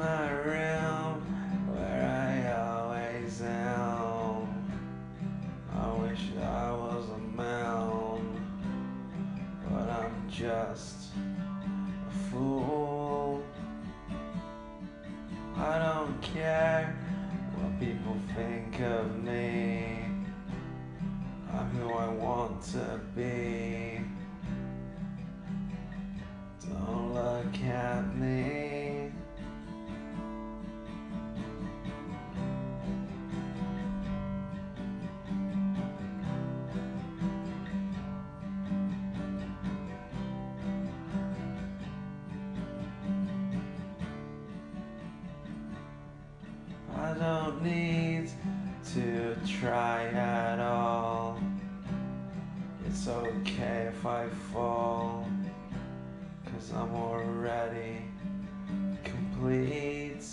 my room where I always am. I wish I was a man, but I'm just a fool. I don't care what people think of me. I'm who I want to be. Don't look I don't need to try at all. It's okay if I fall, cause I'm already complete.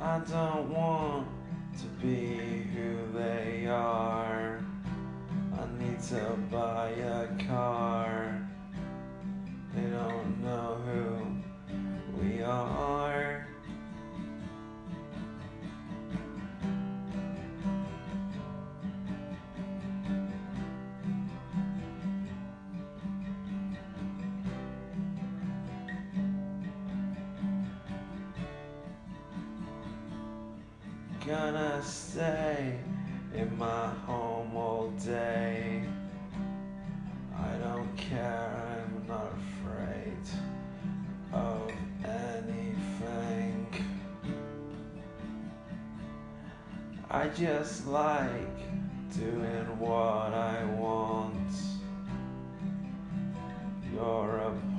I don't want to be who they are. I need to buy a car. They don't know who Gonna stay in my home all day. I don't care, I'm not afraid of anything. I just like doing what I want. You're a.